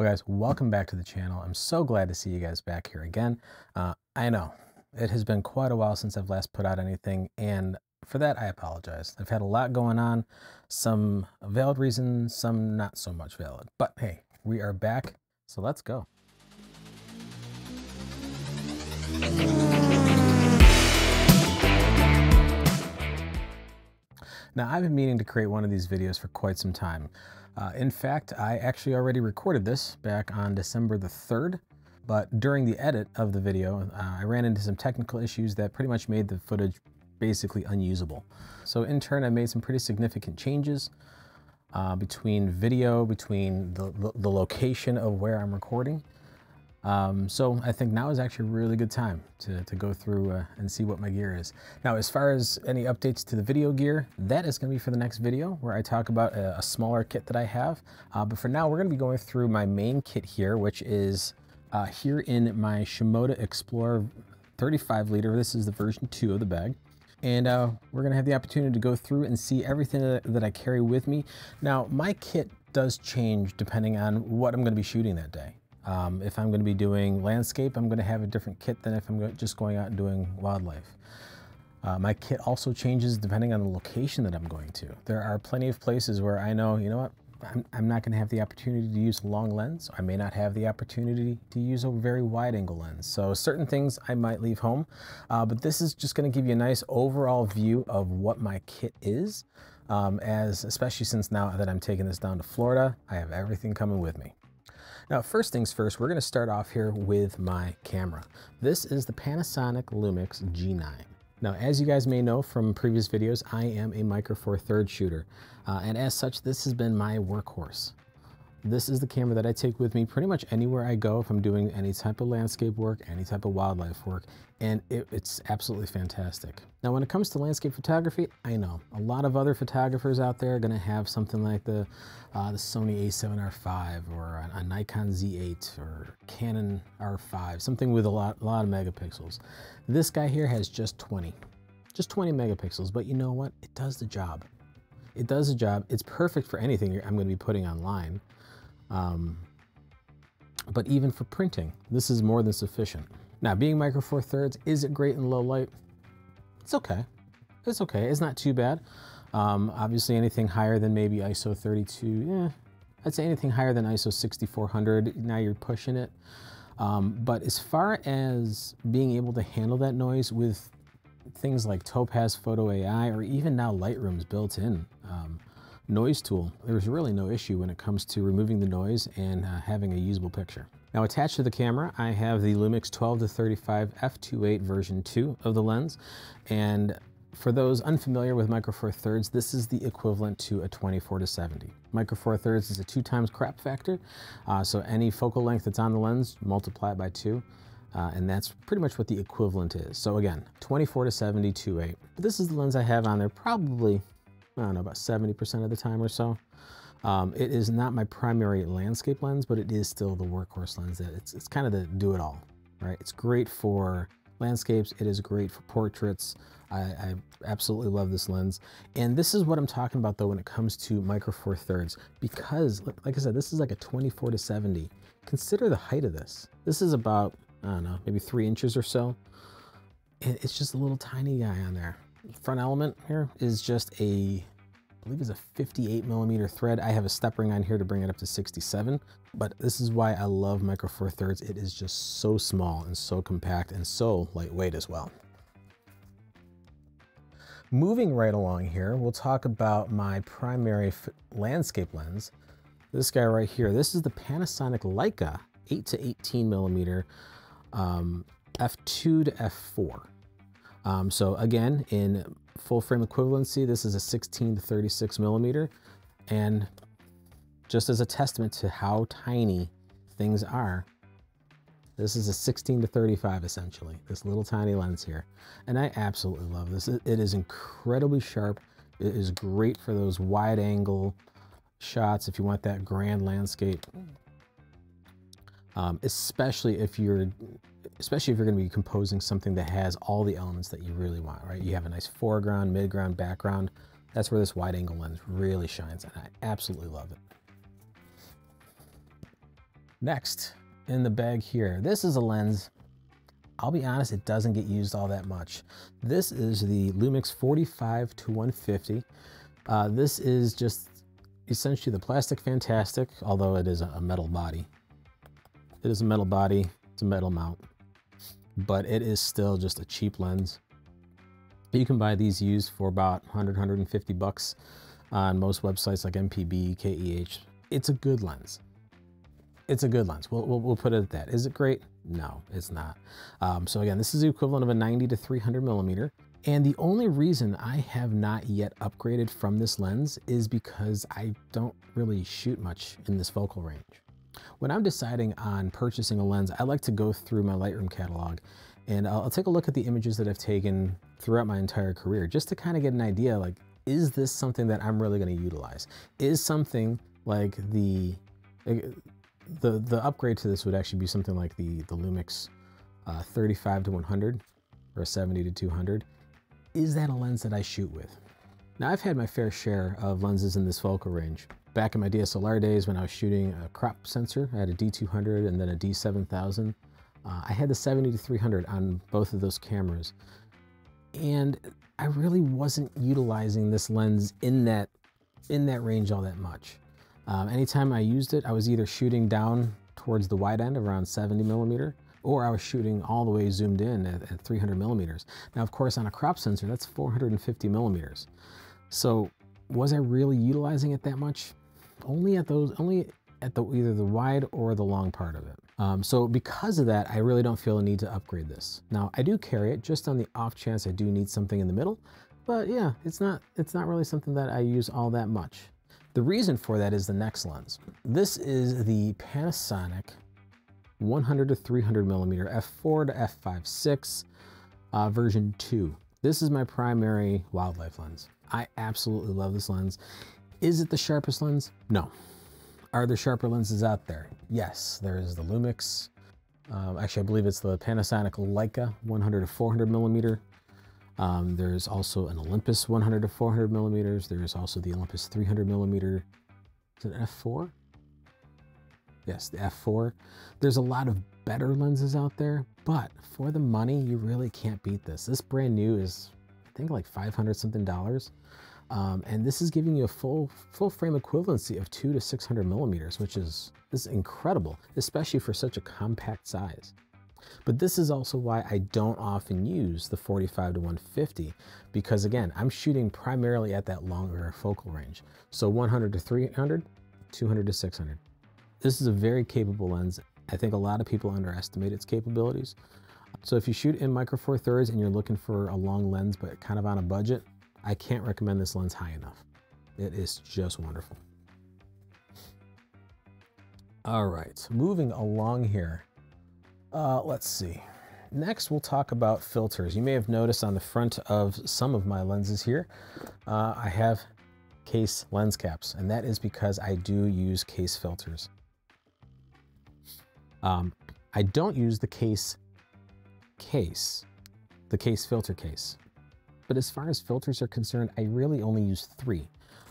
Well guys, welcome back to the channel. I'm so glad to see you guys back here again. Uh, I know it has been quite a while since I've last put out anything and for that I apologize. I've had a lot going on, some valid reasons, some not so much valid. But hey, we are back, so let's go. Now I've been meaning to create one of these videos for quite some time. Uh, in fact, I actually already recorded this back on December the 3rd, but during the edit of the video, uh, I ran into some technical issues that pretty much made the footage basically unusable. So in turn, I made some pretty significant changes uh, between video, between the, the, the location of where I'm recording, um, so I think now is actually a really good time to, to go through uh, and see what my gear is. Now, as far as any updates to the video gear, that is gonna be for the next video where I talk about a, a smaller kit that I have. Uh, but for now, we're gonna be going through my main kit here, which is uh, here in my Shimoda Explore 35 liter. This is the version two of the bag. And uh, we're gonna have the opportunity to go through and see everything that, I carry with me. Now, my kit does change depending on what I'm gonna be shooting that day. Um, if I'm going to be doing landscape, I'm going to have a different kit than if I'm just going out and doing wildlife. Uh, my kit also changes depending on the location that I'm going to. There are plenty of places where I know, you know what, I'm, I'm not going to have the opportunity to use a long lens. I may not have the opportunity to use a very wide angle lens. So certain things I might leave home, uh, but this is just going to give you a nice overall view of what my kit is. Um, as especially since now that I'm taking this down to Florida, I have everything coming with me. Now, first things first, we're gonna start off here with my camera. This is the Panasonic Lumix G9. Now, as you guys may know from previous videos, I am a Micro Four Third shooter. Uh, and as such, this has been my workhorse. This is the camera that I take with me pretty much anywhere I go if I'm doing any type of landscape work, any type of wildlife work, and it, it's absolutely fantastic. Now when it comes to landscape photography, I know a lot of other photographers out there are gonna have something like the, uh, the Sony a7R5 or a, a, Nikon Z8 or Canon R5, something with a lot, a lot of megapixels. This guy here has just 20, just 20 megapixels, but you know what? It does the job. It does the job. It's perfect for anything I'm gonna be putting online. Um, but even for printing, this is more than sufficient. Now, being micro four thirds, is it great in low light? It's okay. It's okay. It's not too bad. Um, obviously, anything higher than maybe ISO 32, yeah, I'd say anything higher than ISO 6400, now you're pushing it. Um, but as far as being able to handle that noise with things like Topaz Photo AI or even now Lightroom's built in, um, noise tool, there's really no issue when it comes to removing the noise and uh, having a usable picture. Now attached to the camera, I have the Lumix 12 to 35 f2.8 version 2 of the lens. And for those unfamiliar with Micro Four Thirds, this is the equivalent to a 24 to 70. Micro Four Thirds is a two times crop factor. Uh, so any focal length that's on the lens, multiply it by two. Uh, and that's pretty much what the equivalent is. So again, 24 to 70, 2.8. But this is the lens I have on there probably I don't know, about 70% of the time or so. Um, it is not my primary landscape lens, but it is still the workhorse lens. It's, it's kind of the do-it-all, right? It's great for landscapes. It is great for portraits. I, I, absolutely love this lens. And this is what I'm talking about though when it comes to Micro Four Thirds, because like I said, this is like a 24 to 70. Consider the height of this. This is about, I don't know, maybe three inches or so. And it's just a little tiny guy on there front element here is just a, I believe is a 58 millimeter thread. I have a step ring on here to bring it up to 67, but this is why I love Micro Four Thirds. It is just so small and so compact and so lightweight as well. Moving right along here, we'll talk about my primary landscape lens. This guy right here, this is the Panasonic Leica 8 to 18 millimeter um, f2 to f4. Um, so again, in full frame equivalency, this is a 16 to 36 millimeter. And just as a testament to how tiny things are, this is a 16 to 35 essentially, this little tiny lens here. And I absolutely love this. It is incredibly sharp. It is great for those wide angle shots if you want that grand landscape. Um, especially if you're especially if you're going to be composing something that has all the elements that you really want, right? You have a nice foreground, midground, background. That's where this wide angle lens really shines and I absolutely love it. Next, in the bag here, this is a lens. I'll be honest, it doesn't get used all that much. This is the Lumix 45 to 150. Uh, this is just essentially the Plastic Fantastic, although it is a metal body. It is a metal body, it's a metal mount, but it is still just a cheap lens. You can buy these used for about 100, 150 bucks on most websites like MPB, KEH. It's a good lens. It's a good lens. We'll, we'll, we'll put it at that. Is it great? No, it's not. Um, so again, this is the equivalent of a 90 to 300 millimeter. And the only reason I have not yet upgraded from this lens is because I don't really shoot much in this focal range. When I'm deciding on purchasing a lens, I like to go through my Lightroom catalog and I'll, I'll take a look at the images that I've taken throughout my entire career just to kind of get an idea like, is this something that I'm really going to utilize? Is something like the, the, the upgrade to this would actually be something like the, the Lumix uh, 35 to 100 or 70 to 200 is that a lens that I shoot with? Now I've had my fair share of lenses in this focal range. Back in my DSLR days when I was shooting a crop sensor, I had a D200 and then a D7000. Uh, I had the 70 to 300 on both of those cameras. And I really wasn't utilizing this lens in that, in that range all that much. Um, anytime I used it, I was either shooting down towards the wide end around 70 millimeter, or I was shooting all the way zoomed in at, at 300 millimeters. Now, of course, on a crop sensor, that's 450 millimeters. So was I really utilizing it that much? Only at those, only at the either the wide or the long part of it. Um, so because of that, I really don't feel a need to upgrade this. Now I do carry it just on the off chance I do need something in the middle, but yeah, it's not, it's not really something that I use all that much. The reason for that is the next lens. This is the Panasonic 100 to 300 millimeter f4 to f5.6 uh, version 2. This is my primary wildlife lens. I absolutely love this lens. Is it the sharpest lens? No. Are there sharper lenses out there? Yes, there is the Lumix. Um, actually, I believe it's the Panasonic Leica 100 to 400 millimeter. Um, there's also an Olympus 100 to 400 millimeters. There's also the Olympus 300 millimeter. Is it f4? Yes, the f4. There's a lot of better lenses out there, but for the money, you really can't beat this. This brand new is, I think like 500 something dollars. Um, and this is giving you a full full frame equivalency of two to 600 millimeters, which is, is incredible, especially for such a compact size. But this is also why I don't often use the 45 to 150 because again, I'm shooting primarily at that longer focal range. So 100 to 300, 200 to 600. This is a very capable lens. I think a lot of people underestimate its capabilities. So if you shoot in micro four thirds and you're looking for a long lens, but kind of on a budget, I can't recommend this lens high enough. It is just wonderful. All right, moving along here. Uh, let's see. Next, we'll talk about filters. You may have noticed on the front of some of my lenses here, uh, I have Kase lens caps, and that is because I do use Kase filters. Um, I don't use the Kase case, the Kase filter case. But as far as filters are concerned, I really only use three.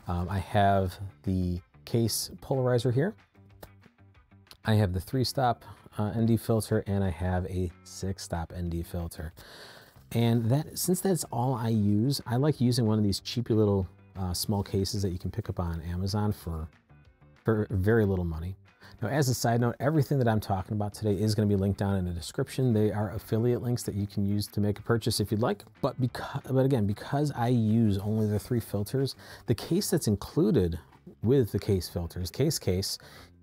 Um, I have the Kase polarizer here. I have the three stop uh, ND filter and I have a six stop ND filter. And that since that's all I use, I like using one of these cheapy little uh, small cases that you can pick up on Amazon for, for very little money. Now, as a side note, everything that I'm talking about today is going to be linked down in the description. They are affiliate links that you can use to make a purchase if you'd like. But because, but again, because I use only the three filters, the case that's included with the Kase filters, Kase case,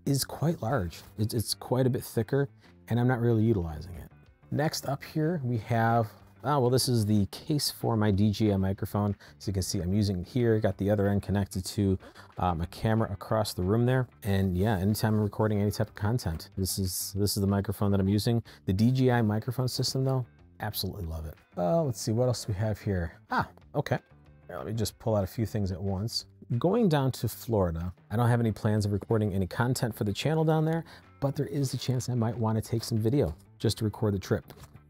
is quite large. It's, it's quite a bit thicker, and I'm not really utilizing it. Next up here, we have Oh, well, this is the case for my DJI microphone. As you can see, I'm using here, got the other end connected to um, a camera across the room there. And yeah, anytime I'm recording any type of content, this is, this is the microphone that I'm using. The DJI microphone system though, absolutely love it. Uh, let's see, what else we have here? Ah, okay. Here, let me just pull out a few things at once. Going down to Florida, I don't have any plans of recording any content for the channel down there, but there is a chance I might want to take some video just to record the trip.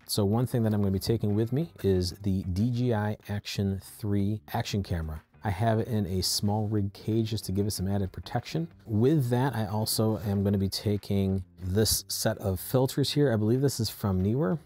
So one thing that I'm going to be taking with me is the DJI Action 3 action camera. I have it in a SmallRig cage just to give it some added protection. With that, I also am going to be taking this set of filters here. I believe this is from Neewer.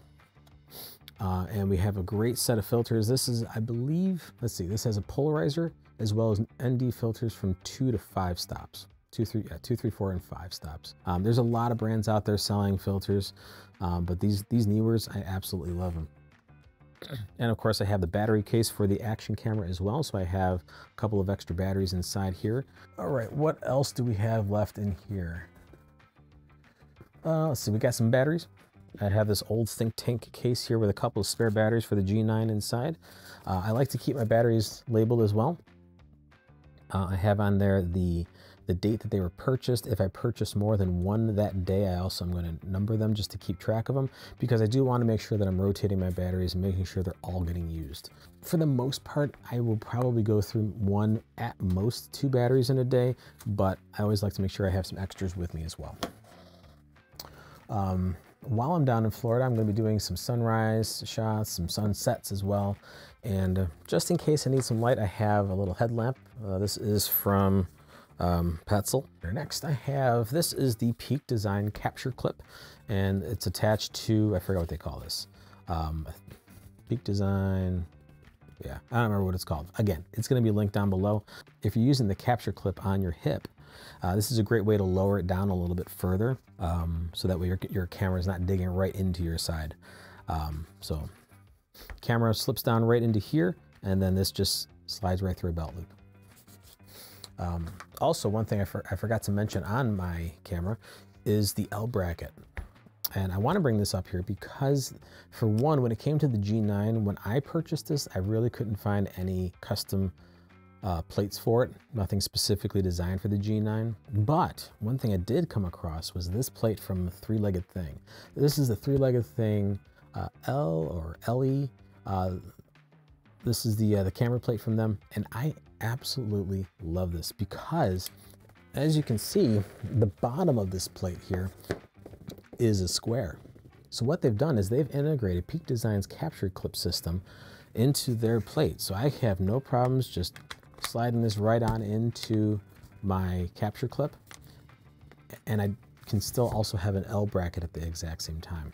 Uh, and we have a great set of filters. This is, I believe, let's see, this has a polarizer as well as ND filters from two to five stops. Two, three, yeah, two, three, four, and five stops. Um, there's a lot of brands out there selling filters, um, but these these Neewers, I absolutely love them. And of course, I have the battery case for the action camera as well, so I have a couple of extra batteries inside here. All right, what else do we have left in here? Uh, let's see, we got some batteries. I have this old Think Tank case here with a couple of spare batteries for the G9 inside. Uh, I like to keep my batteries labeled as well. Uh, I have on there the the date that they were purchased. If I purchase more than one that day, I also am going to number them just to keep track of them because I do want to make sure that I'm rotating my batteries and making sure they're all getting used. For the most part, I will probably go through one at most two batteries in a day, but I always like to make sure I have some extras with me as well. Um, while I'm down in Florida, I'm going to be doing some sunrise shots, some sunsets as well. And uh, just in case I need some light, I have a little headlamp. Uh, this is from um, Petzl. Next I have, this is the Peak Design capture clip and it's attached to, I forgot what they call this. Um, Peak Design, yeah, I don't remember what it's called. Again, it's gonna be linked down below. If you're using the capture clip on your hip, uh, this is a great way to lower it down a little bit further um, so that way your, your camera is not digging right into your side. Um, so camera slips down right into here and then this just slides right through a belt loop. Um, also, one thing I, for, I forgot to mention on my camera is the L bracket. And I want to bring this up here because, for one, when it came to the G9, when I purchased this, I really couldn't find any custom uh, plates for it, nothing specifically designed for the G9. But one thing I did come across was this plate from Three-Legged Thing. This is the Three-Legged Thing uh, L or LE. Uh, this is the, uh, the camera plate from them, and I absolutely love this because as you can see, the bottom of this plate here is a square. So what they've done is they've integrated Peak Design's capture clip system into their plate. So I have no problems just sliding this right on into my capture clip. And I can still also have an L bracket at the exact same time.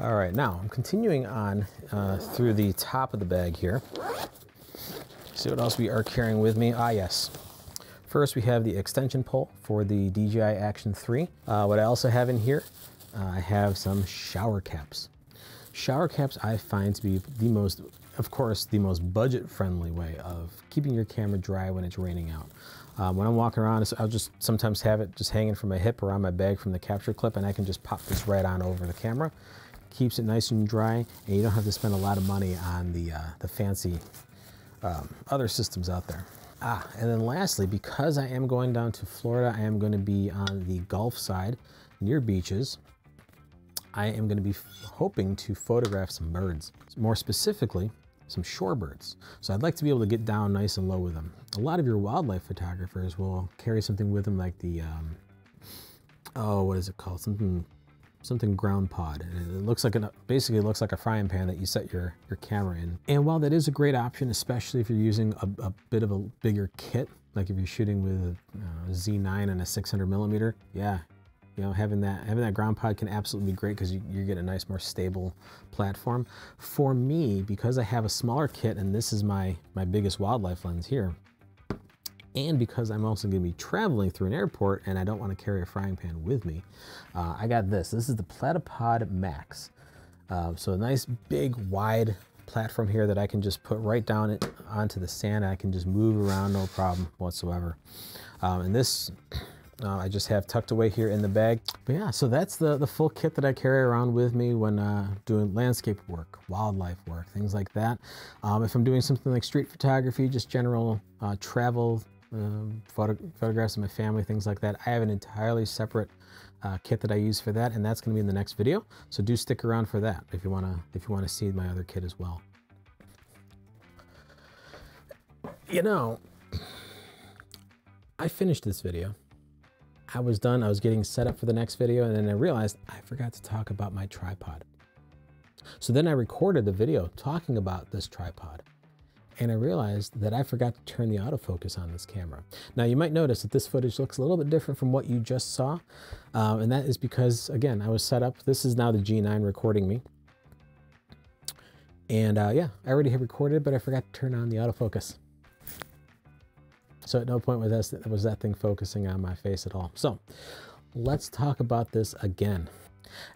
All right, now I'm continuing on uh, through the top of the bag here. See what else we are carrying with me. Ah, yes. First, we have the extension pole for the DJI Action 3. Uh, what I also have in here, uh, I have some shower caps. Shower caps I find to be the most, of course, the most budget-friendly way of keeping your camera dry when it's raining out. Um, when I'm walking around, I'll just sometimes have it just hanging from my hip or on my bag from the capture clip, and I can just pop this right on over the camera. Keeps it nice and dry, and you don't have to spend a lot of money on the, uh, the fancy um, other systems out there. Ah, and then lastly, because I am going down to Florida, I am going to be on the Gulf side near beaches. I am going to be hoping to photograph some birds, more specifically, some shorebirds. So I'd like to be able to get down nice and low with them. A lot of your wildlife photographers will carry something with them like the, um, oh, what is it called? Something something ground pod. It looks like a basically looks like a frying pan that you set your, your camera in. And while that is a great option, especially if you're using a, a bit of a bigger kit, like if you're shooting with a uh, Z9 and a 600 millimeter, yeah, you know, having that having that ground pod can absolutely be great because you, you get a nice, more stable platform. For me, because I have a smaller kit and this is my my biggest wildlife lens here, and because I'm also going to be traveling through an airport and I don't want to carry a frying pan with me, uh, I got this. This is the Platypod Max. Uh, so a nice big wide platform here that I can just put right down it onto the sand. I can just move around no problem whatsoever. Um, and this uh, I just have tucked away here in the bag. But yeah, so that's the, the full kit that I carry around with me when uh, doing landscape work, wildlife work, things like that. Um, if I'm doing something like street photography, just general uh, travel um, photo photographs of my family, things like that. I have an entirely separate uh, kit that I use for that, and that's going to be in the next video. So do stick around for that if you want to if you want to see my other kit as well. You know, I finished this video. I was done. I was getting set up for the next video, and then I realized I forgot to talk about my tripod. So then I recorded the video talking about this tripod. And I realized that I forgot to turn the autofocus on this camera. Now you might notice that this footage looks a little bit different from what you just saw, uh, and that is because, again, I was set up, this is now the G9 recording me. And uh, yeah, I already had recorded, but I forgot to turn on the autofocus. So at no point was that, was that thing focusing on my face at all. So let's talk about this again.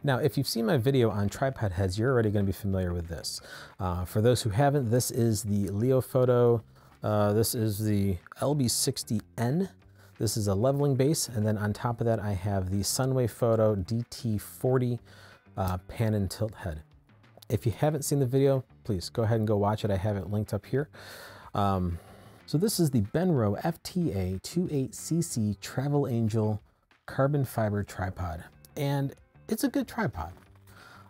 Now, if you've seen my video on tripod heads, you're already going to be familiar with this. Uh, for those who haven't, this is the Leofoto. Uh, this is the LB60N. This is a leveling base, and then on top of that, I have the Sunwayfoto DT40 uh, pan and tilt head. If you haven't seen the video, please go ahead and go watch it. I have it linked up here. Um, so this is the Benro FTA 28cc Travel Angel carbon fiber tripod. And it's a good tripod.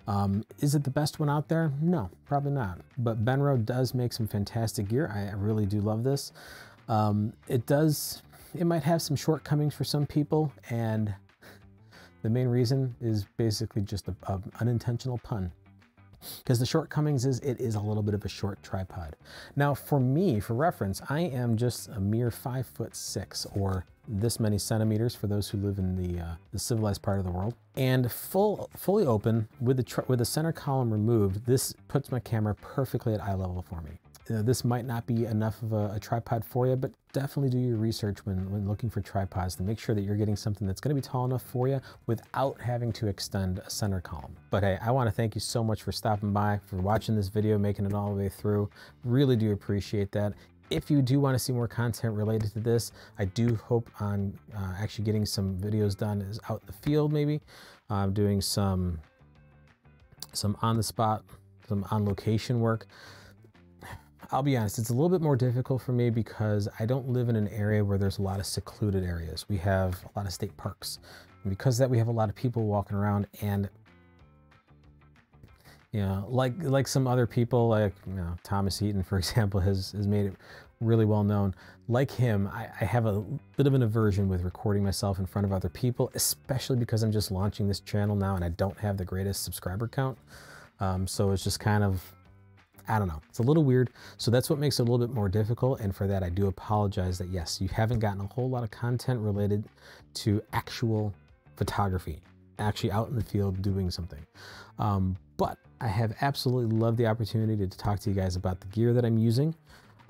Um, is it the best one out there? No, probably not. But Benro does make some fantastic gear. I really do love this. Um, it does, it might have some shortcomings for some people, and the main reason is basically just a, a unintentional pun because the shortcomings is it is a little bit of a short tripod. Now for me, for reference, I am just a mere five foot six or this many centimeters for those who live in the, uh, the civilized part of the world. And full, fully open with the, with the center column removed, this puts my camera perfectly at eye level for me. Uh, this might not be enough of a, a, tripod for you, but definitely do your research when, when looking for tripods to make sure that you're getting something that's gonna be tall enough for you without having to extend a center column. But hey, I wanna thank you so much for stopping by, for watching this video, making it all the way through. Really do appreciate that. If you do want to see more content related to this, I do hope on uh, actually getting some videos done is out in the field maybe. I'm uh, doing some, some on the spot, some on location work. I'll be honest, it's a little bit more difficult for me because I don't live in an area where there's a lot of secluded areas. We have a lot of state parks. And because that we have a lot of people walking around and you know, like like some other people, like you know, Thomas Heaton, for example, has has made it really well known. Like him, I, I, have a bit of an aversion with recording myself in front of other people, especially because I'm just launching this channel now and I don't have the greatest subscriber count. Um, so it's just kind of I don't know. It's a little weird. So that's what makes it a little bit more difficult. And for that, I do apologize that yes, you haven't gotten a whole lot of content related to actual photography, actually out in the field doing something. Um, but I have absolutely loved the opportunity to talk to you guys about the gear that I'm using.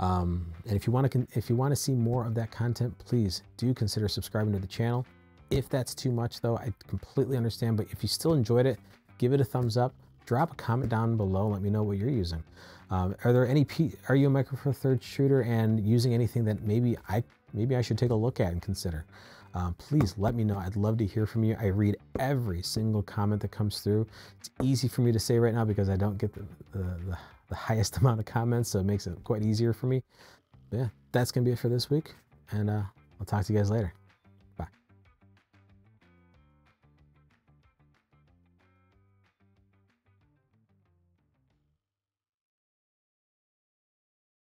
Um, and if you want to, if you want to see more of that content, please do consider subscribing to the channel. If that's too much though, I completely understand. But if you still enjoyed it, give it a thumbs up drop a comment down below. Let me know what you're using. Um, are there any, P are you a Micro Four Thirds shooter and using anything that maybe I, maybe I should take a look at and consider? Um, please let me know. I'd love to hear from you. I read every single comment that comes through. It's easy for me to say right now because I don't get the, the, the, the highest amount of comments, so it makes it quite easier for me. But yeah, that's to be it for this week, and uh, I'll talk to you guys later.